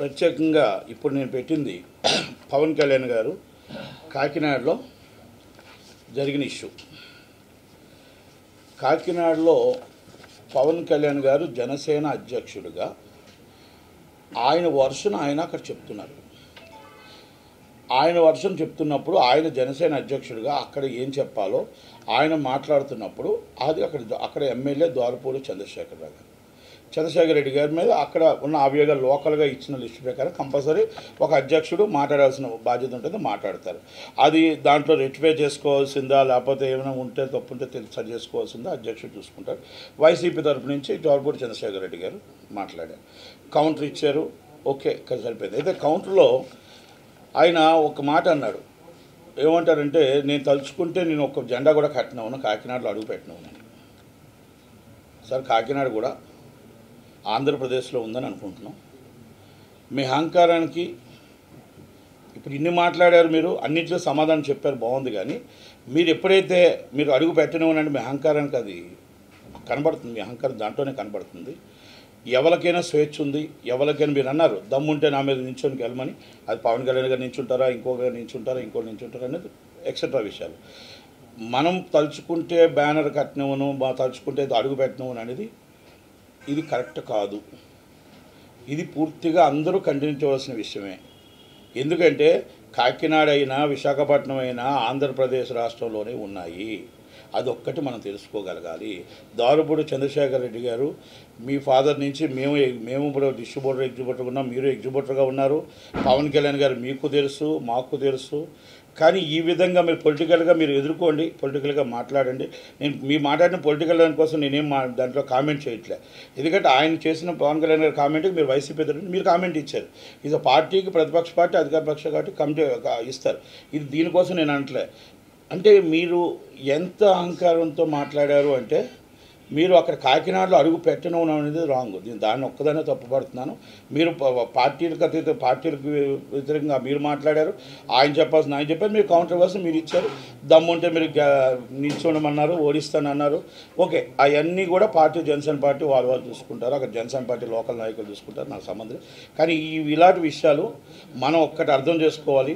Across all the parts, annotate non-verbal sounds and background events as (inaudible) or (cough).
ప్రత్యేకంగా ఇప్పుడు నేను పెట్టింది పవన్ కళ్యాణ్ గారు కాకినాడలో జరిగిన ఇష్యూ. కాకినాడలో పవన్ కళ్యాణ్ గారు జనసేన అధ్యక్షుడిగా ఆయన వర్షన్ ఆయన అక్కడ చెప్తున్నారు. ఆయన వర్షం చెప్తున్నప్పుడు ఆయన జనసేన అధ్యక్షుడిగా అక్కడ ఏం చెప్పాలో ఆయన మాట్లాడుతున్నప్పుడు అది అక్కడ అక్కడ ఎమ్మెల్యే ద్వారపూడి చంద్రశేఖర్ రావు గారు. చంద్రశేఖర్ రెడ్డి గారి మీద అక్కడ ఉన్న ఆవియగా లోకల్గా ఇచ్చిన లిస్టు ప్రకారం కంపల్సరీ ఒక అధ్యక్షుడు మాట్లాడాల్సిన బాధ్యత ఉంటుంది మాట్లాడతారు. అది దాంట్లో రెక్టిఫై చేసుకోవాల్సిందా లేకపోతే ఏమైనా ఉంటే తప్పు ఉంటే తెలిసి సరి చేసుకోవాల్సిందా అధ్యక్షుడు చూసుకుంటారు వైసీపీ తరపు నుంచి జోర్పూడి చంద్రశేఖర్ రెడ్డి గారు మాట్లాడారు. కౌంటర్ ఇచ్చారు ఓకే సరిపోయింది. అయితే కౌంటర్లో ఆయన ఒక మాట అన్నాడు. ఏమంటారంటే నేను తలుచుకుంటే నేను ఒక జెండా కూడా కట్టినాను కాకినాడలో అడుగు పెట్టినాను సార్ కాకినాడ కూడా ఆంధ్రప్రదేశ్లో ఉందని అనుకుంటున్నాం. మీ అహంకారానికి ఇప్పుడు ఇన్ని మాట్లాడారు మీరు అన్నింటిలో సమాధానం చెప్పారు బాగుంది కానీ మీరు ఎప్పుడైతే మీరు అడుగు పెట్టనివ్వనండి మీ అహంకారానికి అది కనబడుతుంది మీ అహంకారం దాంట్లోనే కనబడుతుంది. ఎవరికైనా స్వేచ్ఛ ఉంది ఎవరికైనా మీరు అన్నారు దమ్ముంటే నా మీద నించొని వెళ్ళమని అది పవన్ కళ్యాణ్ గారు నించుంటారా ఇంకొక నించుంటారా ఇంకో నించుంటారా అనేది ఎక్సెట్రా విషయాలు. మనం తలుచుకుంటే బ్యానర్ కట్టినవను తలుచుకుంటే అడుగు పెట్టినవను అనేది ఇది కరెక్ట్ కాదు. ఇది పూర్తిగా అందరూ ఖండించవలసిన విషయమే. ఎందుకంటే కాకినాడ అయినా విశాఖపట్నం అయినా ఆంధ్రప్రదేశ్ రాష్ట్రంలోనే ఉన్నాయి. అదొక్కటి మనం తెలుసుకోగలగాలి. దారుపూడి చంద్రశేఖర్ రెడ్డి గారు మీ ఫాదర్ నుంచి మేము మేము ఇప్పుడు డిస్ట్రిబ్యూటర్ ఎగ్జిబ్యూటర్గా ఉన్నాం మీరు ఎగ్జిబ్యూటర్గా ఉన్నారు. పవన్ కళ్యాణ్ గారు మీకు తెలుసు మాకు తెలుసు. కానీ ఈ విధంగా మీరు పొలిటికల్గా మీరు ఎదుర్కోండి పొలిటికల్గా మాట్లాడండి. నేను మీ మాట్లాడిన పొలిటికల్ దానికోసం నేనేం మా దాంట్లో కామెంట్ చేయట్లే. ఎందుకంటే ఆయన చేసిన పవన్ కళ్యాణ్ గారి కామెంట్కి మీరు వైసీపీ తరఫున మీరు కామెంట్ ఇచ్చారు. ఇది పార్టీకి ప్రతిపక్ష పార్టీ అధికార పక్ష కాబట్టి కమిటీ ఇస్తారు. ఇది దీనికోసం నేను అనట్లే. అంటే మీరు ఎంత అహంకారంతో మాట్లాడారు అంటే మీరు అక్కడ కాకినాడలో అడుగు పెట్టడం అనేది రాంగ్ నేను దాన్ని ఒక్కదానే తప్పుపడుతున్నాను మీరు పార్టీలకు అతీత పార్టీలకు వ్యతిరేకంగా మీరు మాట్లాడారు. ఆయన చెప్పాల్సిన ఆయన చెప్పారు మీరు కౌంటర్ ఇవ్వాల్సిన మీరు ఇచ్చారు. దమ్ముంటే మీరు నిల్చోడమన్నారు ఓడిస్తానన్నారు. ఓకే అవన్నీ కూడా పార్టీ జనసేన పార్టీ వాళ్ళు వాళ్ళు చూసుకుంటారు. అక్కడ జనసేన పార్టీ లోకల్ నాయకులు చూసుకుంటారు. నాకు సంబంధం కానీ ఈ ఇలాంటి విషయాలు మనం ఒక్కటి అర్థం చేసుకోవాలి.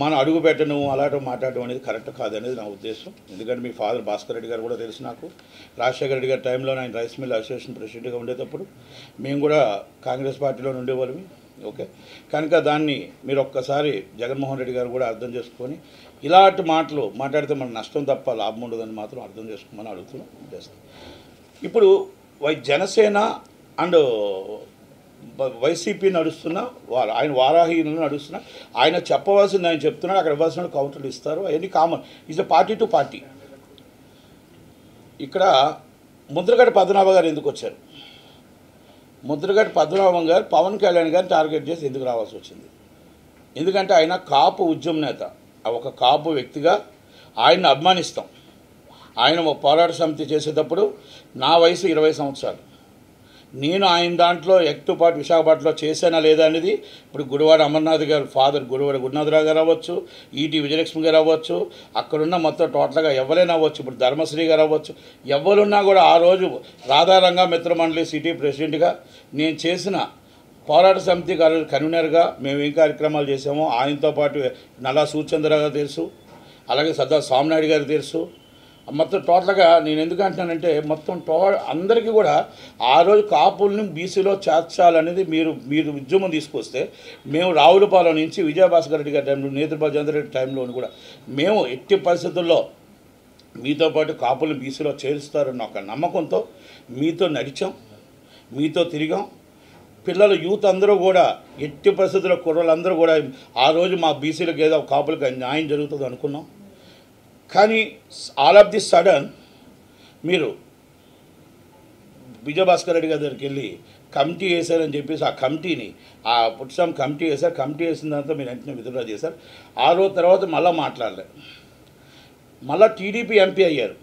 మనం అడుగు పెట్టను అలాంటి మాట్లాడడం అనేది కరెక్ట్ కాదనేది నా ఉద్దేశం. ఎందుకంటే మీ ఫాదర్ భాస్కర్ రెడ్డి గారు కూడా తెలుసు నాకు. రాజశేఖర రెడ్డి గారి టైంలో ఆయన రైస్ మిల్ అసోసియేషన్ ప్రెసిడెంట్గా ఉండేటప్పుడు మేము కూడా కాంగ్రెస్ పార్టీలో ఉండేవాళ్ళమి. ఓకే? కనుక దాన్ని మీరు ఒక్కసారి జగన్మోహన్ రెడ్డి గారు కూడా అర్థం చేసుకొని ఇలాంటి మాటలు మాట్లాడితే మన నష్టం తప్ప లాభం ఉండదని మాత్రం అర్థం చేసుకోమని అడుగుతున్నాం. చేస్తాం ఇప్పుడు వై జనసేన అండ్ వైసీపీ నడుస్తున్న వారు ఆయన వారాహీనులు నడుస్తున్న ఆయన చెప్పవలసింది ఆయన చెప్తున్నాడు అక్కడ ఇవ్వాల్సిన కౌంటర్లు ఇస్తారు అవన్నీ common. Is party to party ఇక్కడ ముద్రగడ్డ పద్మనాభ గారు ఎందుకు వచ్చారు? ముద్రగడ్డ పద్మనాభం గారు పవన్ కళ్యాణ్ గారిని టార్గెట్ చేసి ఎందుకు రావాల్సి వచ్చింది? ఎందుకంటే ఆయన కాపు ఉద్యమ నేత. ఒక కాపు వ్యక్తిగా ఆయన్ని అభిమానిస్తాం. ఆయన ఒక పోరాట సమితి చేసేటప్పుడు నా వయసు ఇరవై సంవత్సరాలు. నేను ఆయన దాంట్లో ఎక్టుపాటు విశాఖపట్నంలో చేశానా లేదా అనేది ఇప్పుడు గుడివాడ అమర్నాథ్ గారు ఫాదర్ గుడివాడ గురునాథరావు గారు అవ్వచ్చు ఈటీ విజయలక్ష్మి గారు అవ్వచ్చు అక్కడున్న మొత్తం టోటల్గా ఎవరైనా అవ్వచ్చు ఇప్పుడు ధర్మశ్రీ గారు అవ్వచ్చు ఎవరున్నా కూడా ఆ రోజు రాధారంగా మిత్రమండలి సిటీ ప్రెసిడెంట్గా నేను చేసిన పోరాట సమితి గారు కన్వీనర్గా మేము ఏం కార్యక్రమాలు చేసామో ఆయనతో పాటు నల్లా సూచంద్ర గారు తెలుసు అలాగే సర్దార్ స్వామినాయుడు గారు తెలుసు మొత్తం టోటల్గా నేను ఎందుకు అంటున్నానంటే మొత్తం టో అందరికీ కూడా ఆ రోజు కాపుల్ని బీసీలో చేర్చాలనేది మీరు మీరు ఉద్యమం తీసుకొస్తే మేము రావులపాలెం నుంచి విజయభాస్కర్ రెడ్డి గారి టైంలో నేత్రపాల్ చంద్రరెడ్డి టైంలో కూడా మేము ఎట్టి పరిస్థితుల్లో మీతో పాటు కాపులు బీసీలో చేరుస్తారన్న ఒక నమ్మకంతో మీతో నడిచాం మీతో తిరిగాం. పిల్లలు యూత్ అందరూ కూడా ఎట్టి పరిస్థితుల్లో కుర్రలందరూ కూడా ఆ రోజు మా బీసీలకు ఏదో కాపులకు న్యాయం జరుగుతుంది అనుకున్నాం. కానీ ఆల్ ఆఫ్ ది సడన్ మీరు విజయభాస్కర్ రెడ్డి గారి దగ్గరికి వెళ్ళి కమిటీ వేశారని చెప్పేసి ఆ కమిటీని ఆ పుట్సం కమిటీ వేశారు కమిటీ వేసిన తర్వాత మీరు వెంటనే విత్డ్రా చేశారు. ఆ రోజు తర్వాత మళ్ళీ మాట్లాడలే. మళ్ళీ టీడీపీ ఎంపీ అయ్యారు.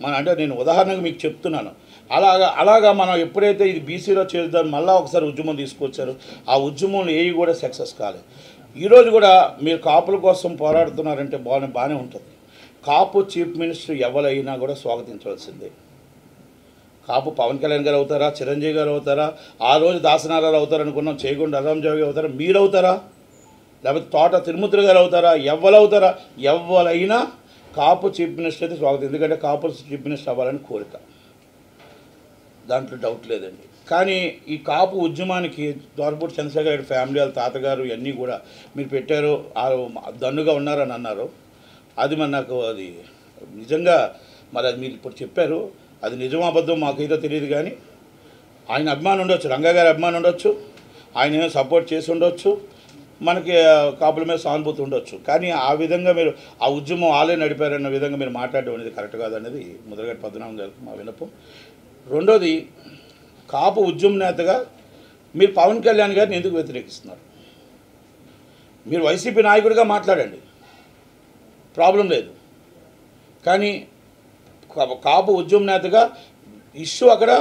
మన అంటే నేను ఉదాహరణకు మీకు చెప్తున్నాను. అలాగా అలాగా మనం ఎప్పుడైతే ఇది బీసీలో చేరుదాం మళ్ళీ ఒకసారి ఉద్యమం తీసుకొచ్చారు ఆ ఉద్యమం ఏవి కూడా సక్సెస్ కాలేదు. ఈరోజు కూడా మీరు కాపుల కోసం పోరాడుతున్నారంటే బాగానే బాగానే ఉంటుంది. కాపు చీఫ్ మినిస్టర్ ఎవరైనా కూడా స్వాగతించవలసిందే. కాపు పవన్ కళ్యాణ్ గారు అవుతారా? చిరంజీవి గారు అవుతారా? ఆ రోజు దాసనారాలు అవుతారు అనుకున్నాం. చేయకుండా అల్లంజావి అవుతారా? మీరు అవుతారా? లేకపోతే తోట తిరుమతులు గారు అవుతారా? ఎవ్వరు అవుతారా? ఎవ్వరైనా కాపు చీఫ్ మినిస్టర్ అయితే స్వాగతం. ఎందుకంటే కాపు చీఫ్ మినిస్టర్ అవ్వాలని కోరిక. దాంట్లో డౌట్ లేదండి. కానీ ఈ కాపు ఉద్యమానికి దోరపూడి చంద్రశేఖర్ రెడ్డి ఫ్యామిలీ వాళ్ళ తాతగారు ఇవన్నీ కూడా మీరు పెట్టారు. ఆ దన్నుగా ఉన్నారని అన్నారు. అది మరి నాకు అది నిజంగా మరి అది మీరు ఇప్పుడు చెప్పారు. అది నిజమా అబద్ధం మాకేదో తెలియదు కానీ ఆయన అభిమానం ఉండొచ్చు రంగా గారి అభిమానం ఉండొచ్చు ఆయన ఏమో సపోర్ట్ చేసి ఉండొచ్చు మనకి కాపుల మీద సానుభూతి ఉండొచ్చు. కానీ ఆ విధంగా మీరు ఆ ఉద్యమం వాళ్ళే నడిపారన్న విధంగా మీరు మాట్లాడడం అనేది కరెక్ట్ కాదనేది ముద్రగడ్డ పద్మనాభం గారికి మా వినపం రెండోది కాపు ఉద్యమ నేతగా మీరు పవన్ కళ్యాణ్ గారిని ఎందుకు వ్యతిరేకిస్తున్నారు? మీరు వైసీపీ నాయకుడిగా మాట్లాడండి. ప్రాబ్లం లేదు. కానీ కాపు ఉద్యమ నేతగా ఇష్యూ అక్కడ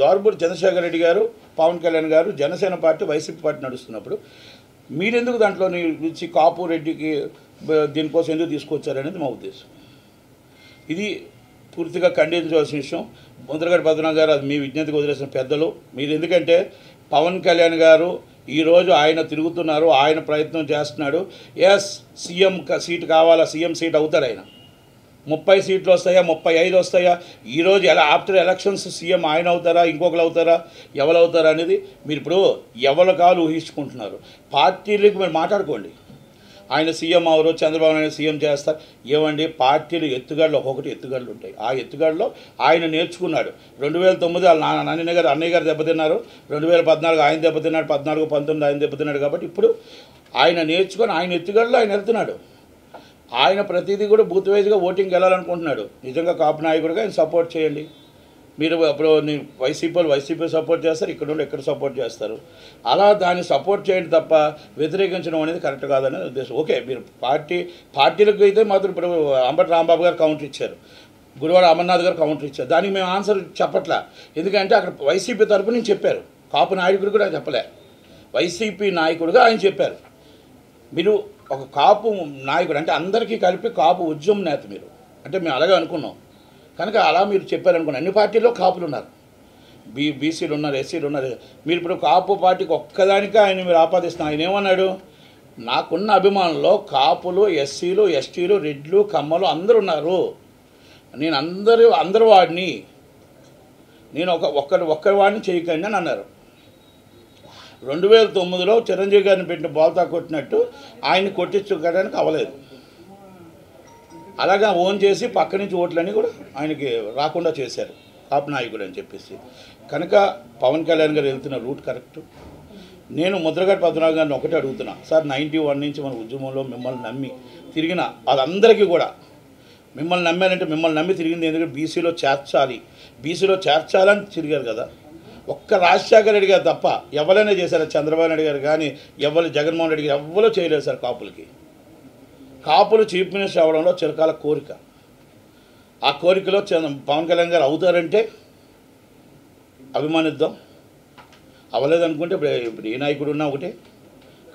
దోర్బూడి చంద్రశేఖర్ రెడ్డి గారు పవన్ కళ్యాణ్ గారు జనసేన పార్టీ వైసీపీ పార్టీ నడుస్తున్నప్పుడు మీరెందుకు దాంట్లో నుంచి కాపు రెడ్డికి దీనికోసం ఎందుకు తీసుకొచ్చారనేది మా ఉద్దేశం. ఇది పూర్తిగా ఖండించవలసిన విషయం. ముందరగడ్డ పద్మనాభ గారు అది మీ విజ్ఞతకు వదిలేసిన పెద్దలు. మీరు ఎందుకంటే పవన్ కళ్యాణ్ గారు ఈరోజు ఆయన తిరుగుతున్నారు ఆయన ప్రయత్నం చేస్తున్నాడు. ఎస్ సీఎం సీట్ కావాలా? సీఎం సీట్ అవుతారు ఆయన. ముప్పై సీట్లు వస్తాయా? ముప్పై ఐదు వస్తాయా? ఈరోజు ఎలా ఆఫ్టర్ ఎలక్షన్స్ సీఎం ఆయన అవుతారా? ఇంకొకరు అవుతారా? ఎవరు అవుతారా అనేది మీరు ఇప్పుడు ఎవరి కాలు ఊహించుకుంటున్నారు. పార్టీలకు మీరు మాట్లాడుకోండి. ఆయన సీఎం అవరు చంద్రబాబు నాయుడు సీఎం చేస్తారు. ఏమండి? పార్టీలు ఎత్తుగడలు ఒక్కొక్కటి ఎత్తుగడలు ఉంటాయి. ఆ ఎత్తుగడలో ఆయన నేర్చుకున్నాడు. రెండు వేల తొమ్మిది వాళ్ళ నాన్న గారు అన్నయ్య గారు దెబ్బతిన్నారు. రెండు వేల పద్నాలుగు ఆయన దెబ్బతిన్నాడు పద్నాలుగు పంతొమ్మిది ఆయన దెబ్బతిన్నాడు కాబట్టి ఇప్పుడు ఆయన నేర్చుకొని ఆయన ఎత్తుగడలో ఆయన వెళ్తున్నాడు ఆయన ప్రతిదీ కూడా బూత్ వైజ్గా ఓటింగ్కి వెళ్ళాలనుకుంటున్నాడు. నిజంగా కాపు నాయకుడిగా ఆయన సపోర్ట్ చేయండి. మీరు అప్పుడు వైసీపీ వాళ్ళు వైసీపీ సపోర్ట్ చేస్తారు ఇక్కడ నుండి ఎక్కడ సపోర్ట్ చేస్తారు. అలా దాన్ని సపోర్ట్ చేయండి తప్ప వ్యతిరేకించడం అనేది కరెక్ట్ కాదనే ఉద్దేశం. ఓకే మీరు పార్టీ పార్టీలకు అయితే మాత్రం ఇప్పుడు అంబటి రాంబాబు గారు కౌంటర్ ఇచ్చారు. గురువాడ అమర్నాథ్ గారు కౌంటర్ ఇచ్చారు. దానికి మేము ఆన్సర్ చెప్పట్లా. ఎందుకంటే అక్కడ వైసీపీ తరపు నుంచి చెప్పారు. కాపు నాయకుడు కూడా చెప్పలే. వైసీపీ నాయకుడుగా ఆయన చెప్పారు. మీరు ఒక కాపు నాయకుడు అంటే అందరికీ కలిపి కాపు ఉద్యమ నేత మీరు. అంటే మేము అలాగే అనుకున్నాం. కనుక అలా మీరు చెప్పారనుకోండి అన్ని పార్టీల్లో కాపులు ఉన్నారు. బీ బీసీలు ఉన్నారు ఎస్సీలు ఉన్నారు. మీరు ఇప్పుడు కాపు పార్టీకి ఒక్కదానికే ఆయన మీరు ఆపాదిస్తున్నారు. ఆయన ఏమన్నాడు? నాకున్న అభిమానుల్లో కాపులు ఎస్సీలు ఎస్టీలు రెడ్లు కమ్మలు అందరూ ఉన్నారు. నేను అందరూ అందరు వాడిని నేను ఒక ఒక్కరి ఒక్కరి వాడిని చేయకండి అని అన్నారు. రెండు వేల తొమ్మిదిలో చిరంజీవి గారిని పెట్టిన బోల్తా కొట్టినట్టు ఆయన్ని కొట్టించుకోవడానికి అవ్వలేదు. అలాగా ఓన్ చేసి పక్క నుంచి ఓట్లన్నీ కూడా ఆయనకి రాకుండా చేశారు. కాపు నాయకుడు అని చెప్పేసి. కనుక పవన్ కళ్యాణ్ గారు వెళ్తున్న రూట్ కరెక్ట్. నేను ముద్రగడ్ పద్మనాభ గారిని ఒకటే అడుగుతున్నా. సార్ నైంటీ వన్ నుంచి మన ఉద్యమంలో మిమ్మల్ని నమ్మి తిరిగిన వాళ్ళందరికీ కూడా మిమ్మల్ని నమ్మారంటే మిమ్మల్ని నమ్మి తిరిగింది ఎందుకంటే బీసీలో చేర్చాలి. బీసీలో చేర్చాలని తిరిగారు కదా. ఒక్క రాజశేఖర రెడ్డి గారు తప్ప ఎవరైనా చేశారు? చంద్రబాబు నాయుడు గారు కానీ ఎవరు జగన్మోహన్ రెడ్డి గారు ఎవరో చేయలేదు సార్ కాపులకి? కాపులు చీఫ్ మినిస్టర్ అవ్వడంలో చిరకాల కోరిక. ఆ కోరికలో చంద్ర- పవన్ కళ్యాణ్ గారు అవుతారంటే అభిమానిద్దాం. అవ్వలేదనుకుంటే ఇప్పుడు ఇప్పుడు ఏ నాయకుడు ఉన్నా ఒకటే.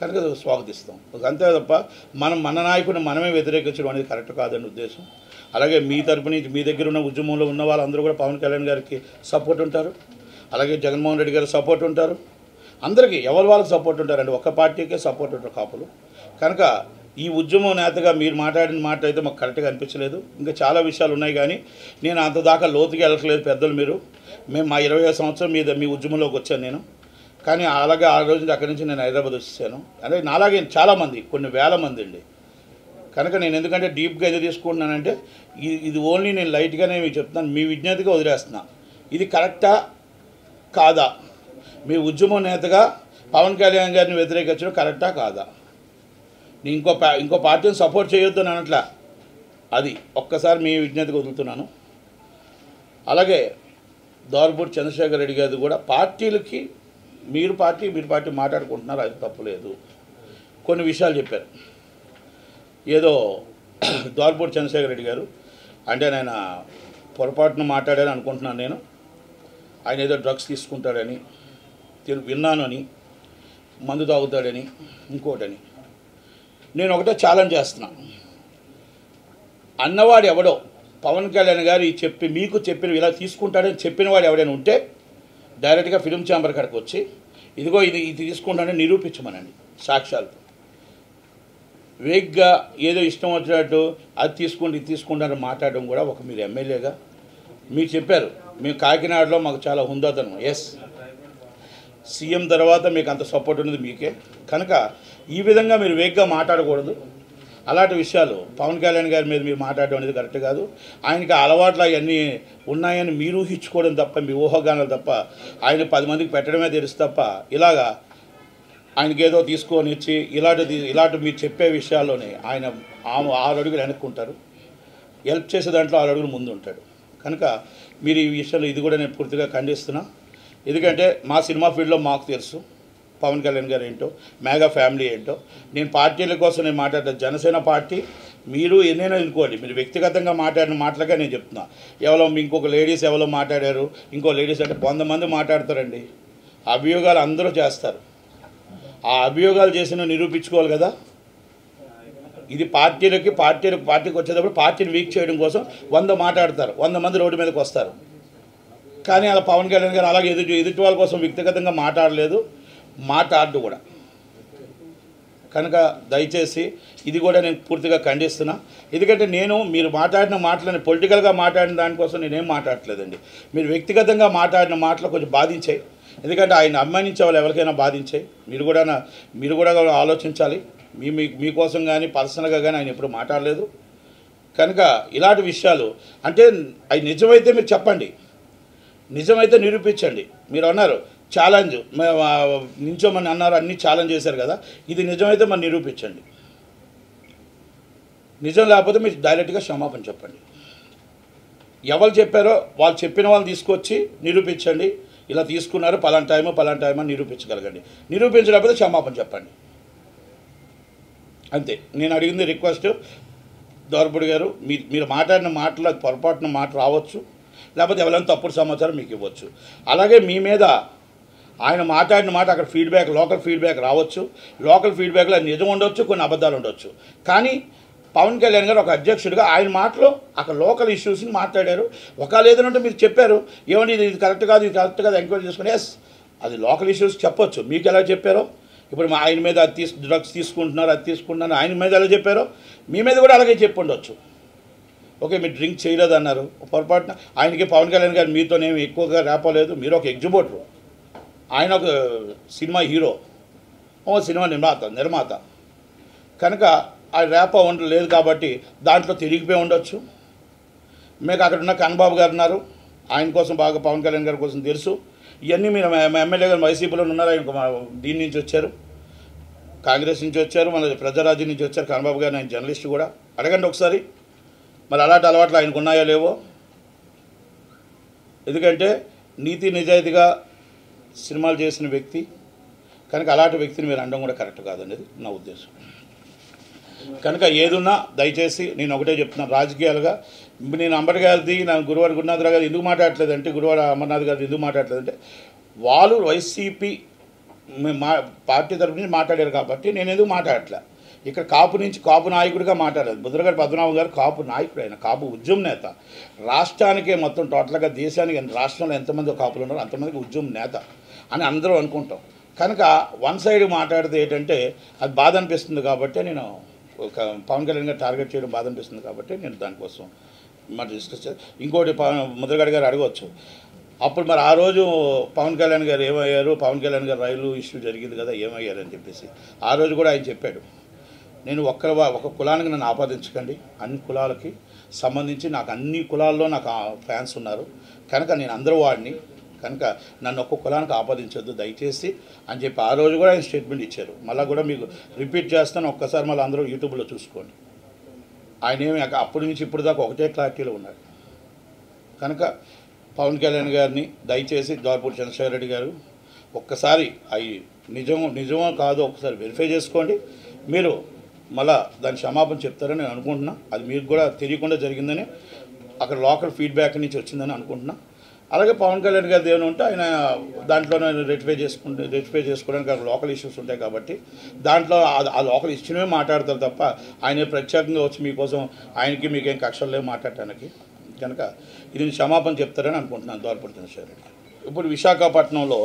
కనుక స్వాగతిస్తాం. అంతే తప్ప మనం మన నాయకుడిని మనమే వ్యతిరేకించడం అనేది కరెక్ట్ కాదని ఉద్దేశం. అలాగే మీ తరపు నుంచి మీ దగ్గర ఉన్న ఉద్యమంలో ఉన్న వాళ్ళందరూ కూడా పవన్ కళ్యాణ్ గారికి సపోర్ట్ ఉంటారు. అలాగే జగన్మోహన్ రెడ్డి గారికి సపోర్ట్ ఉంటారు. అందరికీ ఎవరి వాళ్ళకి సపోర్ట్ ఉంటారండి? ఒక్క పార్టీకే సపోర్ట్ ఉంటారు కాపులు. కనుక ఈ ఉద్యమం నేతగా మీరు మాట్లాడిన మాట అయితే మాకు కరెక్ట్గా అనిపించలేదు. ఇంకా చాలా విషయాలు ఉన్నాయి కానీ నేను అంత దాకా లోతుగా వెళ్ళట్లేదు పెద్దలు మీరు. మేము మా ఇరవై సంవత్సరం మీద మీ ఉద్యమంలోకి వచ్చాను నేను. కానీ అలాగే ఆ రోజు అక్కడి నుంచి నేను హైదరాబాద్ వచ్చేసాను. అంటే నాలాగే చాలామంది కొన్ని వేల మంది అండి. కనుక నేను ఎందుకంటే డీప్గా ఇది తీసుకుంటున్నానంటే ఇది ఇది ఓన్లీ నేను లైట్గానే మీకు చెప్తున్నాను మీ విజ్ఞతగా వదిలేస్తున్నా. ఇది కరెక్టా? కాదా? మీ ఉద్యమం నేతగా పవన్ కళ్యాణ్ గారిని వ్యతిరేకించడం కరెక్టా? కాదా? నేను ఇంకో పా ఇంకో పార్టీని సపోర్ట్ చేయొద్దు అని అనట్లా. అది ఒక్కసారి మీ విజ్ఞతకు వదులుతున్నాను. అలాగే దోర్బూడి చంద్రశేఖర్ రెడ్డి గారిది కూడా పార్టీలకి మీరు పార్టీ మీరు పార్టీ మాట్లాడుకుంటున్నారు అది తప్పులేదు కొన్ని విషయాలు చెప్పారు. ఏదో (clears throat) దోర్బూడి చంద్రశేఖర్ రెడ్డి గారు అంటే నేను పొరపాటున మాట్లాడాను అనుకుంటున్నాను నేను. ఆయన ఏదో డ్రగ్స్ తీసుకుంటాడని తెలు- విన్నాను అని మందు తాగుతాడని ఇంకోటని. నేను ఒకటే ఛాలెంజ్ చేస్తున్నా. అన్నవాడు ఎవడో పవన్ కళ్యాణ్ గారు చెప్పి మీకు చెప్పిన ఇలా తీసుకుంటాడని చెప్పిన వాడు ఎవడైనా ఉంటే డైరెక్ట్గా ఫిలిం ఛాంబర్ కాడికి వచ్చి ఇదిగో ఇది ఇది తీసుకుంటానని నిరూపించమనండి సాక్ష్యాలతో వేగ్గా ఏదో ఇష్టం వచ్చినట్టు అది తీసుకోండి ఇది తీసుకుంటారని మాట్లాడడం కూడా ఒక మీరు ఎమ్మెల్యేగా మీరు చెప్పారు. మేము కాకినాడలో మాకు చాలా హుందాతనం. ఎస్ సీఎం తర్వాత మీకు అంత సపోర్ట్ ఉన్నది మీకే. కనుక ఈ విధంగా మీరు వేగ్గా మాట్లాడకూడదు. అలాంటి విషయాలు పవన్ కళ్యాణ్ గారి మీద మీరు మాట్లాడడం అనేది కరెక్ట్ కాదు. ఆయనకి అలవాట్లు అవన్నీ ఉన్నాయని మీరు ఊహించుకోవడం తప్ప మీ ఊహగానాలు తప్ప ఆయన పది మందికి పెట్టడమే తెలుసు తప్ప ఇలాగా ఆయనకి ఏదో తీసుకొని ఇచ్చి ఇలాంటి ఇలాంటి మీరు చెప్పే విషయాల్లోనే ఆయన ఆరు అడుగులు వెనక్కుంటారు. హెల్ప్ చేసే దాంట్లో ఆరు అడుగులు ముందు ఉంటాడు కనుక మీరు ఈ విషయంలో ఇది కూడా నేను పూర్తిగా ఖండిస్తున్నా. ఎందుకంటే మా సినిమా ఫీల్డ్లో మాకు తెలుసు. పవన్ కళ్యాణ్ గారు ఏంటో మేఘా ఫ్యామిలీ ఏంటో. నేను పార్టీల కోసం నేను మాట్లాడే జనసేన పార్టీ మీరు ఎన్నైనా అనుకోండి మీరు వ్యక్తిగతంగా మాట్లాడిన మాటలుగా నేను చెప్తున్నా. ఎవరో ఇంకొక లేడీస్ ఎవరో మాట్లాడారు ఇంకో లేడీస్ అంటే వంద మంది మాట్లాడతారండి. అభియోగాలు అందరూ చేస్తారు. ఆ అభియోగాలు చేసిన నిరూపించుకోవాలి కదా. ఇది పార్టీలకి పార్టీలకు పార్టీకి వచ్చేటప్పుడు పార్టీని వీక్ చేయడం కోసం వంద మాట్లాడతారు. వంద మంది రోడ్డు మీదకి వస్తారు. కానీ అలా పవన్ కళ్యాణ్ గారు అలాగే ఎదుటి ఎదుటి వాళ్ళ కోసం వ్యక్తిగతంగా మాట్లాడలేదు. మాట్లాడదు కూడా. కనుక దయచేసి ఇది కూడా నేను పూర్తిగా ఖండిస్తున్నా. ఎందుకంటే నేను మీరు మాట్లాడిన మాటలని పొలిటికల్గా మాట్లాడిన దానికోసం నేనేం మాట్లాడట్లేదండి. మీరు వ్యక్తిగతంగా మాట్లాడిన మాటలు కొంచెం బాధించాయి. ఎందుకంటే ఆయన అభిమానించే వాళ్ళు ఎవరికైనా బాధించాయి. మీరు కూడా నా- మీరు కూడా ఆలోచించాలి. మీ మీ మీకోసం కానీ పర్సనల్గా కానీ ఆయన ఎప్పుడు మాట్లాడలేదు. కనుక ఇలాంటి విషయాలు అంటే అవి నిజమైతే మీరు చెప్పండి. నిజమైతే నిరూపించండి. మీరు అన్నారు ఛాలెంజ్. నించోమని అన్నారు అన్ని ఛాలెంజ్ చేశారు కదా. ఇది నిజమైతే మరి నిరూపించండి. నిజం లేకపోతే మీరు డైరెక్ట్గా క్షమాపణ చెప్పండి. ఎవరు చెప్పారో వాళ్ళు చెప్పిన వాళ్ళు తీసుకొచ్చి నిరూపించండి. ఇలా తీసుకున్నారు పలానా టైము పలానా టైం అని నిరూపించగలగండి. నిరూపించలేకపోతే క్షమాపణ చెప్పండి. అంతే. నేను అడిగింది రిక్వెస్ట్. దోర్పుడు గారు మీ మీరు మాట్లాడిన మాటలు పొరపాటున మాట రావచ్చు. లేకపోతే ఎవరైనా తప్పుడు సమాచారం మీకు ఇవ్వచ్చు. అలాగే మీ మీద ఆయన మాట్లాడిన మాట అక్కడ ఫీడ్బ్యాక్ లోకల్ ఫీడ్బ్యాక్ రావచ్చు. లోకల్ ఫీడ్బ్యాక్లో నిజం ఉండొచ్చు కొన్ని అబద్ధాలు ఉండొచ్చు. కానీ పవన్ కళ్యాణ్ గారు ఒక అధ్యక్షుడిగా ఆయన మాటలో అక్కడ లోకల్ ఇష్యూస్ని మాట్లాడారు. ఒకవేళ ఏదైనా మీరు చెప్పారు. ఏమండి ఇది ఇది కరెక్ట్ కాదు ఇది కరెక్ట్ కాదు ఎంక్వైరీ చేసుకుని ఎస్ అది లోకల్ ఇష్యూస్ చెప్పొచ్చు. మీకు ఎలా చెప్పారో? ఇప్పుడు మా ఆయన మీద అది తీసు డ్రగ్స్ తీసుకుంటున్నారు అది తీసుకుంటున్నారు ఆయన మీద ఎలా చెప్పారో? మీ మీద కూడా అలాగే చెప్పి ఉండొచ్చు ఓకే మీరు డ్రింక్ చేయలేదు అన్నారు. పొరపాటున ఆయనకి పవన్ కళ్యాణ్ గారు మీతోనేమి ఎక్కువగా రాపలేదు. మీరు ఒక ఎగ్జిబిటర్. ఆయన ఒక సినిమా హీరో. ఓ సినిమా నిర్మాత నిర్మాత. కనుక ఆ రేప ఉండ లేదు కాబట్టి దాంట్లో తిరిగిపోయి ఉండొచ్చు. మీకు అక్కడ ఉన్న కన్నబాబు గారు ఉన్నారు. ఆయన కోసం బాగా పవన్ కళ్యాణ్ గారి కోసం తెలుసు. ఇవన్నీ మీరు ఎమ్మెల్యే గారు వైసీపీలో ఉన్నారు. ఆయన ఒక దీని నుంచి వచ్చారు. కాంగ్రెస్ నుంచి వచ్చారు. మన ప్రజారాజ్యం నుంచి వచ్చారు. కన్నబాబు గారు ఆయన జర్నలిస్ట్ కూడా. అడగండి ఒకసారి. మరి అలాంటి అలవాట్లు ఆయనకు ఉన్నాయో లేవో? ఎందుకంటే నీతి నిజాయితీగా సినిమాలు చేసిన వ్యక్తి కనుక అలాంటి వ్యక్తిని మీరు అనడం కూడా కరెక్ట్ కాదనేది నా ఉద్దేశం. కనుక ఏదున్నా దయచేసి నేను ఒకటే చెప్తున్నాను రాజకీయాలుగా నేను అంబర్గారిది నా గురువారి గురునాథ్ గారు ఎందుకు మాట్లాడలేదంటే గురువారు అమర్నాథ్ గారు ఎందుకు మాట్లాడలేదంటే వాళ్ళు వైసీపీ మా పార్టీ తరపు నుంచి మాట్లాడారు కాబట్టి నేను ఎందుకు మాట్లాడట్లే? ఇక్కడ కాపు నుంచి కాపు నాయకుడిగా మాట్లాడారు. బుద్రగారి పద్మనాభం గారు కాపు నాయకుడు ఆయన కాపు ఉద్యమ నేత. రాష్ట్రానికే మొత్తం టోటల్గా దేశానికి రాష్ట్రంలో ఎంతమంది కాపులు ఉన్నారో అంతమందికి ఉద్యమ నేత అని అందరూ అనుకుంటాం. కనుక వన్ సైడ్ మాట్లాడితే ఏంటంటే అది బాధ అనిపిస్తుంది కాబట్టి నేను ఒక పవన్ కళ్యాణ్ గారు టార్గెట్ చేయడం బాధ అనిపిస్తుంది కాబట్టి నేను దానికోసం మరి డిస్కస్ చే ఇంకోటి పవన్ ముద్రగడ గారు అడగవచ్చు. అప్పుడు మరి ఆ రోజు పవన్ కళ్యాణ్ గారు ఏమయ్యారు? పవన్ కళ్యాణ్ గారు రైలు ఇష్యూ జరిగింది కదా ఏమయ్యారు అని చెప్పేసి. ఆ రోజు కూడా ఆయన చెప్పాడు. నేను ఒక్క ఒక కులానికి నన్ను ఆపాదించకండి. అన్ని కులాలకి సంబంధించి నాకు అన్ని కులాల్లో నాకు ఫ్యాన్స్ ఉన్నారు. కనుక నేను అందరూ వాడిని కనుక నన్ను ఒక్క కులానికి ఆపాదించొద్దు దయచేసి అని చెప్పి ఆ రోజు కూడా ఆయన స్టేట్మెంట్ ఇచ్చారు. మళ్ళీ కూడా మీకు రిపీట్ చేస్తాను ఒక్కసారి మళ్ళీ అందరూ యూట్యూబ్లో చూసుకోండి. ఆయన ఏమి అప్పటి నుంచి ఇప్పుడు దాకా ఒకటే క్లారిటీలో ఉన్నాడు కనుక పవన్ కళ్యాణ్ గారిని దయచేసి ద్వారపూడి చంద్రశేఖర రెడ్డి గారు ఒక్కసారి అవి నిజం నిజమో కాదో ఒకసారి వెరిఫై చేసుకోండి. మీరు మళ్ళా దాని క్షమాపణ చెప్తారని నేను అనుకుంటున్నా. అది మీకు కూడా తెలియకుండా జరిగిందని అక్కడ లోకల్ ఫీడ్బ్యాక్ నుంచి వచ్చిందని అనుకుంటున్నా. అలాగే పవన్ కళ్యాణ్ గారు ఏమైనా ఉంటే ఆయన దాంట్లోనే రెటిఫై చేసుకుంటే రెటిఫై చేసుకోవడానికి అక్కడ లోకల్ ఇష్యూస్ ఉంటాయి కాబట్టి దాంట్లో ఆ- లోకల్ ఇష్యూనే మాట్లాడతారు తప్ప ఆయన ప్రత్యేకంగా వచ్చి మీకోసం ఆయనకి మీకేం కక్షలు లేవు మాట్లాడటానికి. కనుక ఇది క్షమాపణ చెప్తారని అనుకుంటున్నాను ద్వారపూడి చంద్రశేఖర్ రెడ్డి ఇప్పుడు విశాఖపట్నంలో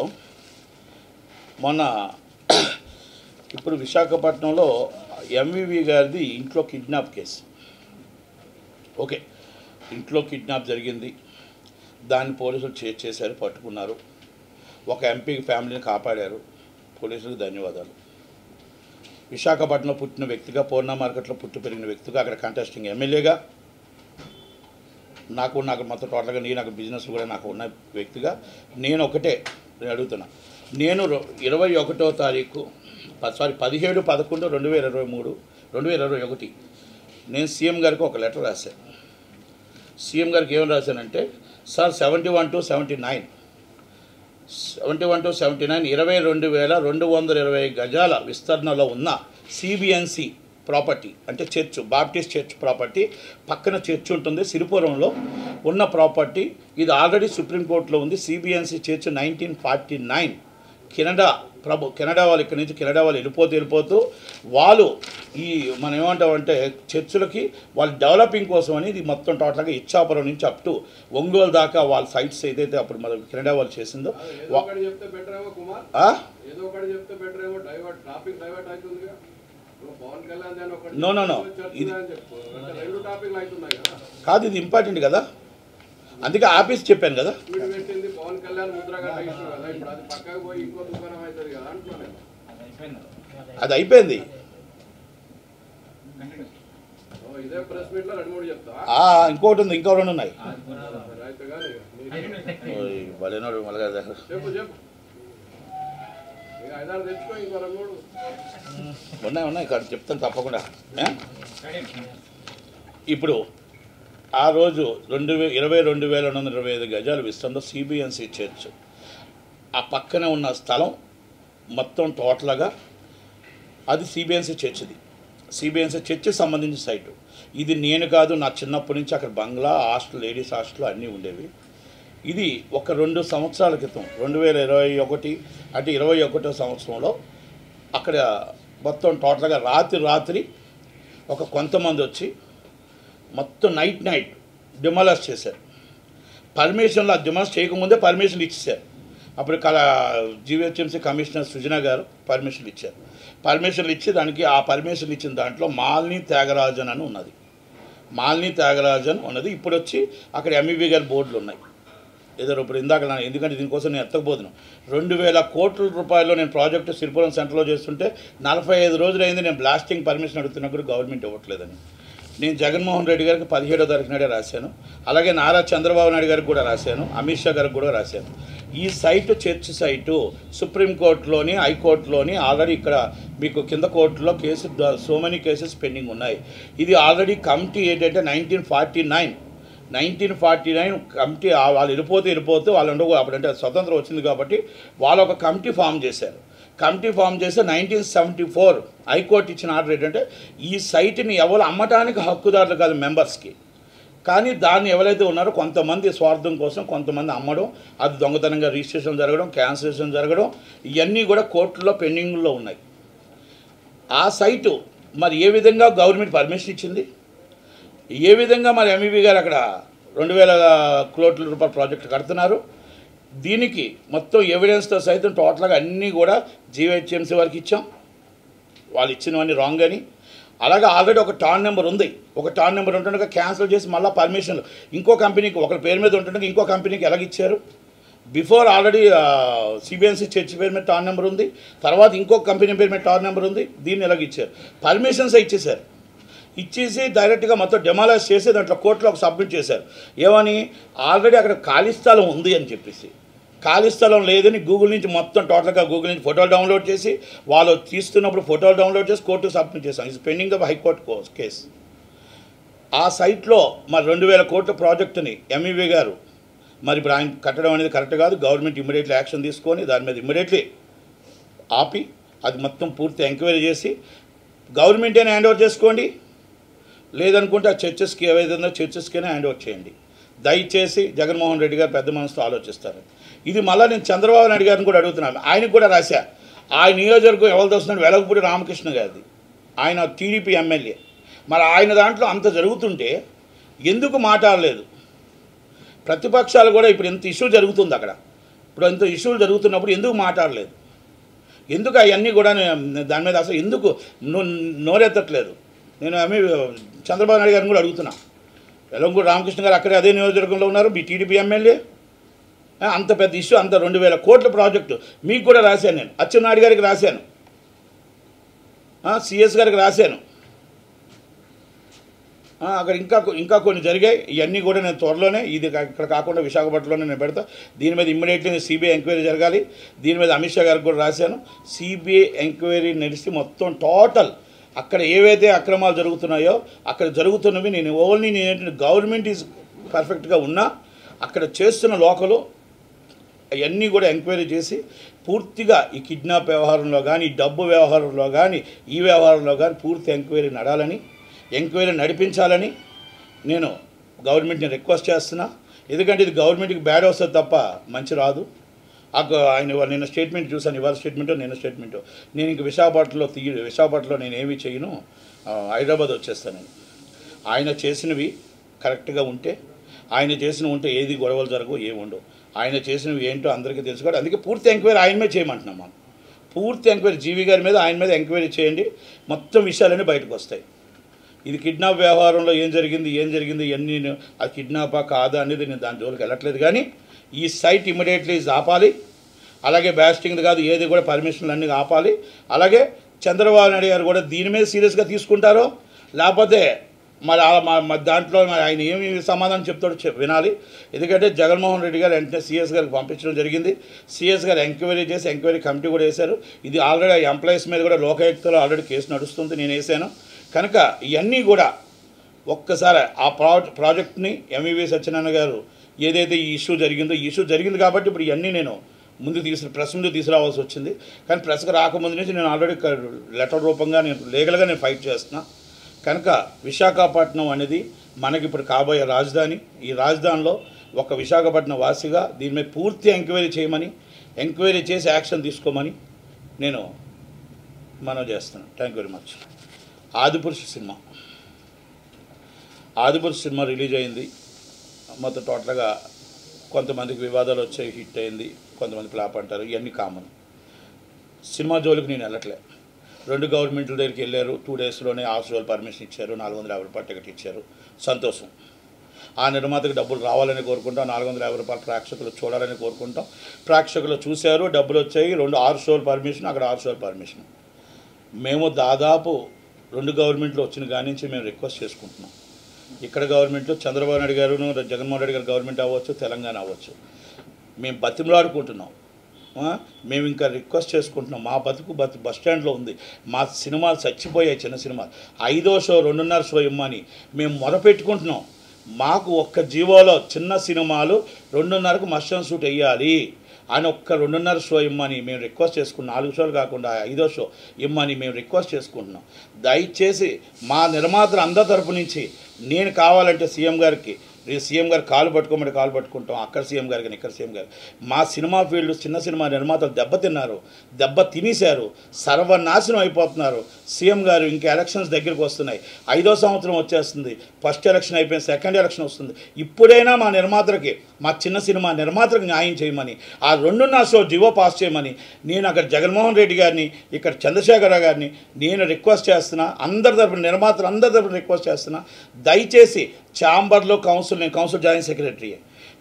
మొన్న ఇప్పుడు విశాఖపట్నంలో ఎంవివి గారిది ఇంట్లో కిడ్నాప్ కేసు ఓకే ఇంట్లో కిడ్నాప్ జరిగింది. దాన్ని పోలీసులు చే చేశారు పట్టుకున్నారు. ఒక ఎంపీ ఫ్యామిలీని కాపాడారు. పోలీసులకు ధన్యవాదాలు. విశాఖపట్నంలో పుట్టిన వ్యక్తిగా పూర్ణ మార్కెట్లో పుట్టి పెరిగిన వ్యక్తిగా అక్కడ కంటెస్టింగ్ ఎమ్మెల్యేగా నాకు నాకు మొత్తం టోటల్గా నేను నాకు బిజినెస్ కూడా నాకు ఉన్న వ్యక్తిగా నేను ఒకటే నేను అడుగుతున్నా. నేను ఇరవై ఒకటో తారీఖు సారీ పదిహేడు పదకొండు రెండు వేల ఇరవై మూడు రెండు వేల ఇరవై ఒకటి. నేను సీఎం గారికి ఒక లెటర్ రాశాను సీఎం గారికి ఏం రాశానంటే sir seventy one to seventy nine. Seventy one to seventy nine ఇరవై రెండు వేల రెండు వందల ఇరవై గజాల విస్తరణలో ఉన్న సిబిఎన్సి ప్రాపర్టీ అంటే చర్చ్ బాప్టిస్ట్ చర్చ్ ప్రాపర్టీ పక్కన చర్చ్ ఉంటుంది సిరిపురంలో ఉన్న ప్రాపర్టీ. ఇది ఆల్రెడీ సుప్రీంకోర్టులో ఉంది CBNC church nineteen forty nine Canada ప్రభు కెనడా వాళ్ళు ఇక్కడి నుంచి కెనడా వాళ్ళు వెళ్ళిపోతూ వెళ్ళిపోతూ వాళ్ళు ఈ మనం ఏమంటామంటే చర్చులకి వాళ్ళు డెవలపింగ్ కోసం అని ఇది మొత్తం టోటల్గా ఇచ్చాపురం నుంచి అప్ టు ఒంగోలు దాకా వాళ్ళ సైట్స్ ఏదైతే అప్పుడు మన కెనడా వాళ్ళు చేసిందో no, no. చర్చ ఇది- కదా. ఇది ఇంపార్టెంట్ కదా. అందుకే ఆఫీస్ చెప్పాను కదా. పవన్ కళ్యాణ్ ముద్రగడ్డ అది అయిపోయింది ఓ, ఇదే ప్రెస్ మీట్లో రెండు మూడు చెప్తా ఆ, ఇంకోటి ఉంది ఇంకో రెండు ఉన్నాయి మళ్ళీ మూడు. ఉన్నాయి ఉన్నాయి ఇక్కడ చెప్తాను తప్పకుండా? ఇప్పుడు ఆ రోజు రెండు వే ఇరవై రెండు వేల రెండు వందల ఇరవై ఐదు గజాలు విస్తరణలో సిబిఎన్సి చర్చ్. ఆ పక్కన ఉన్న స్థలం మొత్తం టోటల్గా అది సిబిఎన్సీ చర్చ్ది. సిబిఎన్సీ చర్చ్ సంబంధించిన సైటు. ఇది నేను కాదు నా చిన్నప్పటి నుంచి అక్కడ బంగ్లా హాస్టల్ లేడీస్ హాస్టల్ అన్నీ ఉండేవి. ఇది ఒక రెండు సంవత్సరాల క్రితం రెండు వేల ఇరవై ఒకటి అంటే ఇరవై ఒకటో సంవత్సరంలో అక్కడ మొత్తం టోటల్గా రాత్రి రాత్రి ఒక కొంతమంది వచ్చి మొత్తం నైట్ నైట్ డిమాలస్ చేశారు. పర్మిషన్లు ఆ డిమాలస్ చేయకముందే పర్మిషన్ ఇచ్చేసారు అప్పుడు కల జీవీహెచ్ఎంసీ కమిషనర్ సుజన గారు పర్మిషన్ ఇచ్చారు. పర్మిషన్లు ఇచ్చి దానికి ఆ పర్మిషన్ ఇచ్చిన దాంట్లో మాలిని త్యాగరాజన్ అని ఉన్నది. మాలిని త్యాగరాజన్ ఉన్నది. ఇప్పుడు వచ్చి అక్కడ ఎంఈబీ గారి బోర్డులు ఉన్నాయి. ఏదో ఇప్పుడు ఇందాక ఎందుకంటే దీనికోసం నేను ఎత్తకపోతున్నాను రెండు వేల కోట్ల రూపాయలు నేను ప్రాజెక్టు సిరిపురం సెంటర్లో చేస్తుంటే నలభై ఐదు రోజులు అయింది నేను బ్లాస్టింగ్ పర్మిషన్ అడుగుతున్నప్పుడు గవర్నమెంట్ ఇవ్వట్లేదని. నేను జగన్మోహన్ రెడ్డి గారికి పదిహేడో తారీఖు నాడే రాశాను. అలాగే నారా చంద్రబాబు నాయుడు గారికి కూడా రాశాను. అమిత్ షా గారికి కూడా రాశాను. ఈ సైటు చర్చ్ సైటు సుప్రీంకోర్టులోని హైకోర్టులోని ఆల్రెడీ ఇక్కడ మీకు కింద కోర్టులో case so many cases pending ఉన్నాయి. ఇది ఆల్రెడీ కమిటీ ఏంటంటే nineteen forty nine. Nineteen forty nine committee వాళ్ళు వెళ్ళిపోతే వెళ్ళిపోతే వాళ్ళు ఉండవు అప్పుడంటే స్వతంత్రం వచ్చింది కాబట్టి వాళ్ళు ఒక కమిటీ ఫామ్ చేశారు. కమిటీ ఫామ్ చేస్తే nineteen seventy four high court ఇచ్చిన ఆర్డర్ ఏంటంటే ఈ సైట్ని ఎవరు అమ్మటానికి హక్కుదారులు కాదు మెంబర్స్కి. కానీ దాన్ని ఎవరైతే ఉన్నారో కొంతమంది స్వార్థం కోసం కొంతమంది అమ్మడం అది దొంగతనంగా రిజిస్ట్రేషన్ జరగడం క్యాన్సిలేషన్ జరగడం ఇవన్నీ కూడా కోర్టులో పెండింగ్లో ఉన్నాయి. ఆ సైటు మరి ఏ విధంగా గవర్నమెంట్ పర్మిషన్ ఇచ్చింది? ఏ విధంగా మరి ఎంఈబీ గారు అక్కడ రెండు వేల కోట్ల రూపాయల ప్రాజెక్ట్ కడుతున్నారు? దీనికి మొత్తం ఎవిడెన్స్తో సైతం టోటల్గా అన్నీ కూడా జీవహెచ్ఎంసీ వారికి ఇచ్చాం. వాళ్ళు ఇచ్చినవన్నీ రాంగ్ అని అలాగే ఆల్రెడీ ఒక టాన్ నెంబర్ ఉంది. ఒక టాన్ నెంబర్ ఉంటుండగా క్యాన్సిల్ చేసి మళ్ళీ పర్మిషన్లు ఇంకో కంపెనీకి ఒకరి పేరు మీద ఉంటుండగా ఇంకో కంపెనీకి ఎలాగ ఇచ్చారు? బిఫోర్ ఆల్రెడీ సిబిఎన్సీ చర్చి పేరు మీద టాన్ నెంబర్ ఉంది. తర్వాత ఇంకో కంపెనీ పేరు మీద టాన్ నెంబర్ ఉంది. దీన్ని ఎలాగ ఇచ్చారు? పర్మిషన్స్ ఇచ్చేసారు ఇచ్చేసి డైరెక్ట్గా మొత్తం డెమాలైజ్ చేసి దాంట్లో కోర్టులో ఒక సబ్మిట్ చేశారు. ఏమని? ఆల్రెడీ అక్కడ ఖాళీ స్థలం ఉంది అని చెప్పేసి. ఖాళీ స్థలం లేదని గూగుల్ నుంచి మొత్తం టోటల్గా గూగుల్ నుంచి ఫోటోలు డౌన్లోడ్ చేసి వాళ్ళు తీస్తున్నప్పుడు ఫోటోలు డౌన్లోడ్ చేసి కోర్టుకు సబ్మిట్ చేశాం. It's pending of high court case ఆ సైట్లో మరి రెండు వేల కోట్ల ప్రాజెక్టుని ఎంఈవి గారు మరి ఇప్పుడు ఆయన కట్టడం అనేది కరెక్ట్ కాదు. గవర్నమెంట్ ఇమ్మీడియట్లీ యాక్షన్ తీసుకొని దాని మీద ఇమ్మీడియట్లీ ఆపి అది మొత్తం పూర్తి ఎంక్వైరీ చేసి గవర్నమెంటేనే హ్యాండ్ ఓవర్ చేసుకోండి. లేదనుకుంటే ఆ చర్చెస్కి ఏవైతే ఉందో చర్చెస్కైనా హ్యాండ్ ఓవర్ చేయండి. దయచేసి జగన్మోహన్ రెడ్డి గారు పెద్ద మనసుతో ఆలోచిస్తారు. ఇది మళ్ళీ నేను చంద్రబాబు నాయుడు గారిని కూడా అడుగుతున్నాను. ఆయనకు కూడా రాశా. ఆ నియోజకవర్గం ఎవరు వస్తున్నాడు? వెలగపూడి రామకృష్ణ గారిది. ఆయన టీడీపీ ఎమ్మెల్యే. మరి ఆయన దాంట్లో అంత జరుగుతుంటే ఎందుకు మాట్లాడలేదు? ప్రతిపక్షాలు కూడా ఇప్పుడు ఎంత ఇష్యూ జరుగుతుంది అక్కడ. ఇప్పుడు ఎంత ఇష్యూలు జరుగుతున్నప్పుడు ఎందుకు మాట్లాడలేదు? ఎందుకు అవన్నీ కూడా దాని మీద అసలు ఎందుకు నో నోరెత్తట్లేదు? నేను ఆమె చంద్రబాబు నాయుడు గారిని కూడా అడుగుతున్నా. వెలంగూరు రామకృష్ణ గారు అక్కడే అదే నియోజకవర్గంలో ఉన్నారు. మీ టీడీపీ ఎమ్మెల్యే. అంత పెద్ద ఇష్యూ అంత రెండు వేల కోట్ల ప్రాజెక్టు. మీకు కూడా రాశాను నేను. అచ్చెన్నాయుడు గారికి రాశాను. సిఎస్ గారికి రాశాను. అక్కడ ఇంకా ఇంకా కొన్ని జరిగాయి. ఇవన్నీ కూడా నేను త్వరలోనే ఇది ఇక్కడ కాకుండా విశాఖపట్నంలోనే నేను పెడతా. దీని మీద ఇమ్మీడియట్లీ సిబిఐ ఎంక్వైరీ జరగాలి. దీని మీద అమిత్ షా గారికి కూడా రాశాను. సిబిఐ ఎంక్వైరీ నడిచి మొత్తం టోటల్ అక్కడ ఏవైతే అక్రమాలు జరుగుతున్నాయో అక్కడ జరుగుతున్నవి నేను ఓన్లీ నేను గవర్నమెంట్ ఈజ్ పర్ఫెక్ట్గా ఉన్నా అక్కడ చేస్తున్న లోకలు అవన్నీ కూడా ఎంక్వైరీ చేసి పూర్తిగా ఈ కిడ్నాప్ వ్యవహారంలో కానీ డబ్బు వ్యవహారంలో కానీ ఈ వ్యవహారంలో కానీ పూర్తి ఎంక్వైరీ నడాలని ఎంక్వైరీ నడిపించాలని నేను గవర్నమెంట్ని రిక్వెస్ట్ చేస్తున్నా. ఎందుకంటే ఇది గవర్నమెంట్కి బ్యాడ్ వస్తుంది తప్ప మంచి రాదు. ఆ గ- ఆయన నిన్న స్టేట్మెంట్ చూశాను. ఇవాళ స్టేట్మెంటో నిన్న స్టేట్మెంటో. నేను ఇంక విశాఖపట్నంలో తీయ విశాఖపట్నంలో నేను ఏమీ చేయను. హైదరాబాద్ వచ్చేస్తాను నేను. ఆయన చేసినవి కరెక్ట్గా ఉంటే ఆయన చేసిన ఉంటే ఏది గొడవలు జరగవు ఏమి ఉండవు. ఆయన చేసినవి ఏంటో అందరికీ తెలుసు అందుకే పూర్తి ఎంక్వైరీ ఆయన మీద చేయమంటున్నాం మనం. పూర్తి ఎంక్వైరీ జీవి గారి మీద ఆయన మీద ఎంక్వైరీ చేయండి. మొత్తం విషయాలన్నీ బయటకు వస్తాయి. ఇది కిడ్నాప్ వ్యవహారంలో ఏం జరిగింది ఏం జరిగింది ఇవన్నీ నేను అది కిడ్నాపా కాదా అనేది నేను దాని జోలికి వెళ్ళట్లేదు కానీ ఈ సైట్ ఇమీడియట్లీ ఆపాలి. అలాగే బ్యాస్టింగ్ కాదు ఏది కూడా పర్మిషన్లు అన్నీ ఆపాలి. అలాగే చంద్రబాబు నాయుడు గారు కూడా దీని మీద సీరియస్గా తీసుకుంటారో లేకపోతే మరి మరి మా- మా దాంట్లో మరి ఆయన ఏమి సమాధానం చెప్తాడో చెప్ వినాలి. ఎందుకంటే జగన్మోహన్ రెడ్డి గారు వెంటనే సీఎస్ గారికి పంపించడం జరిగింది. సీఎస్ గారు ఎంక్వైరీ చేసి ఎంక్వైరీ కమిటీ కూడా వేశారు. ఇది ఆల్రెడీ ఎంప్లాయీస్ మీద కూడా లోకాయుక్తలో ఆల్రెడీ కేసు నడుస్తుంది నేను వేసాను కనుక ఇవన్నీ కూడా ఒక్కసారి ఆ ప్రా ప్రాజెక్ట్ని ఎంఈవి సత్యనారాయణ గారు ఏదైతే ఈ ఇష్యూ జరిగిందో ఈ ఇష్యూ జరిగింది కాబట్టి ఇప్పుడు ఇవన్నీ నేను ముందు తీసు ప్రెస్ ముందు తీసుకురావాల్సి వచ్చింది. కానీ ప్రెస్కి రాకముందు నుంచి నేను ఆల్రెడీ లెటర్ రూపంగా నేను లీగల్గా నేను ఫైట్ చేస్తున్నాను కనుక విశాఖపట్నం అనేది మనకి ఇప్పుడు కాబోయే రాజధాని. ఈ రాజధానిలో ఒక విశాఖపట్నం వాసిగా దీని మీద పూర్తి ఎంక్వైరీ చేయమని ఎంక్వైరీ చేసి యాక్షన్ తీసుకోమని నేను మనం చేస్తున్నాను. Thank you very much Adipurush cinema. Adipurush cinema release అయింది. మొత్తం టోటల్గా కొంతమందికి వివాదాలు వచ్చాయి హిట్ అయింది కొంతమంది ఫ్లాప్ అంటారు ఇవన్నీ కామన్. సినిమా జోలికి నేను వెళ్ళట్లే. రెండు గవర్నమెంట్ల దగ్గరికి వెళ్ళారు. టూ డేస్లోనే హాఫ్ పర్మిషన్ ఇచ్చారు. నాలుగు వందల యాభై రూపాయలు టికెట్ ఇచ్చారు. సంతోషం. ఆ నిర్మాతకు డబ్బులు రావాలని కోరుకుంటాం. నాలుగు వందల యాభై రూపాయలు ప్రేక్షకులు చూడాలని కోరుకుంటాం. ప్రేక్షకులు చూశారు. డబ్బులు వచ్చాయి. రెండు ఆరు షోలు పర్మిషన్ అక్కడ ఆరు షోలు పర్మిషన్ మేము దాదాపు రెండు గవర్నమెంట్లు వచ్చిన కాడి నుంచి మేము రిక్వెస్ట్ చేసుకుంటున్నాం. ఇక్కడ గవర్నమెంట్లో చంద్రబాబు నాయుడు గారు జగన్మోహన్ రెడ్డి గారు గవర్నమెంట్ అవ్వచ్చు తెలంగాణ అవ్వచ్చు. మేము బతిమలాడుకుంటున్నాం. మేము ఇంకా రిక్వెస్ట్ చేసుకుంటున్నాం. మా బతుకు బతు బస్ స్టాండ్లో ఉంది. మా సినిమాలు చచ్చిపోయాయి చిన్న సినిమా ఐదో షో రెండున్నర షో ఇమ్మని మేము మొరపెట్టుకుంటున్నాం. మాకు ఒక్క జీవోలో చిన్న సినిమాలు రెండున్నరకు మస్టన్ షూట్ వేయాలి ఆయన ఒక్క రెండున్నర షో ఇమ్మని మేము రిక్వెస్ట్ చేసుకున్నాం. నాలుగు షోలు కాకుండా ఐదో షో ఇమ్మని మేము రిక్వెస్ట్ చేసుకుంటున్నాం. దయచేసి మా నిర్మాతలు అందరి తరపు నుంచి నేను కావాలంటే సీఎం గారికి రేపు సీఎం గారు కాలు పట్టుకోమని కాలు పట్టుకుంటాం అక్కడ సీఎం గారు కానీ ఇక్కడ సీఎం గారు మా సినిమా ఫీల్డ్ చిన్న సినిమా నిర్మాతలు దెబ్బతిన్నారు దెబ్బ తినేశారు సర్వనాశనం అయిపోతున్నారు. సీఎం గారు ఇంకా ఎలక్షన్స్ దగ్గరికి వస్తున్నాయి. ఐదో సంవత్సరం వచ్చేస్తుంది ఫస్ట్ ఎలక్షన్ అయిపోయింది సెకండ్ ఎలక్షన్ వస్తుంది. ఇప్పుడైనా మా నిర్మాతలకి మా చిన్న సినిమా నిర్మాతలకు న్యాయం చేయమని ఆ రెండున్నర షో జివో పాస్ చేయమని నేను అక్కడ జగన్మోహన్ రెడ్డి గారిని ఇక్కడ చంద్రశేఖరరావు గారిని నేను రిక్వెస్ట్ చేస్తున్నా అందరి తరపున నిర్మాతలు అందరి తరఫున రిక్వెస్ట్ చేస్తున్నా దయచేసి ఛాంబర్లో కౌన్సిల్ నేను కౌన్సిల్ జాయింట్ సెక్రటరీ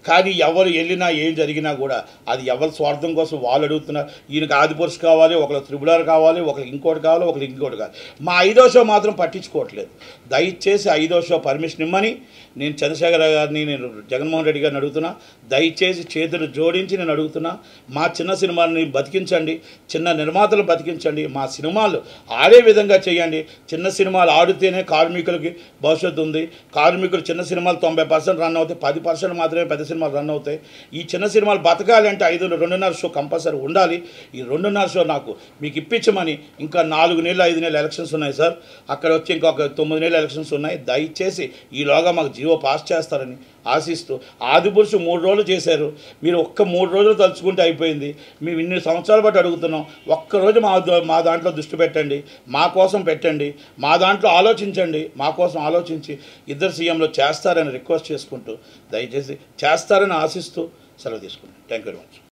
కానీ ఎవరు వెళ్ళినా ఏం జరిగినా కూడా అది ఎవరి స్వార్థం కోసం వాళ్ళు అడుగుతున్నారు ఈయనకి ఆదిపురుషు కావాలి ఒకరు త్రిబులార్ కావాలి ఒకరికి ఇంకోటి కావాలి ఒకరికి ఇంకోటి కావాలి. మా ఐదో షో మాత్రం పట్టించుకోవట్లేదు. దయచేసి ఐదో షో పర్మిషన్ ఇమ్మని నేను చంద్రశేఖర గారిని నేను జగన్మోహన్ రెడ్డి గారిని అడుగుతున్నా దయచేసి చేతులు జోడించి నేను అడుగుతున్నా మా చిన్న సినిమాలని బతికించండి చిన్న నిర్మాతలు బతికించండి మా సినిమాలు ఆడే విధంగా చేయండి. చిన్న సినిమాలు ఆడితేనే కార్మికులకి భవిష్యత్తు ఉంది. కార్మికులు చిన్న సినిమాలు తొంభై పర్సెంట్ రన్ అవుతాయి పది పర్సెంట్ మాత్రమే పెద్ద సినిమా సినిమాలు రన్ అవుతాయి. ఈ చిన్న సినిమాలు బతకాలి అంటే ఐదు రెండున్నర షో కంపల్సరీ ఉండాలి. ఈ రెండున్నర షో నాకు మీకు ఇప్పించమని ఇంకా నాలుగు నెలలు ఐదు నెలలు ఎలక్షన్స్ ఉన్నాయి సార్. అక్కడ వచ్చి ఇంకొక తొమ్మిది నెలలు ఎలక్షన్స్ ఉన్నాయి. దయచేసి ఈలోగా మాకు జీవో పాస్ చేస్తారని ఆశిస్తూ ఆదిపురుషు మూడు రోజులు చేశారు. మీరు ఒక్క మూడు రోజులు తలుచుకుంటే అయిపోయింది. మేము ఇన్ని సంవత్సరాల పాటు అడుగుతున్నాం. ఒక్కరోజు మా ద- మా దాంట్లో దృష్టి పెట్టండి. మా కోసం పెట్టండి. మా దాంట్లో ఆలోచించండి. మా కోసం ఆలోచించి ఇద్దరు సీఎంలో చేస్తారని రిక్వెస్ట్ చేసుకుంటూ దయచేసి చేస్తారని ఆశిస్తూ సెలవు తీసుకుంటాను థ్యాంక్ యూ వెరీ మచ్.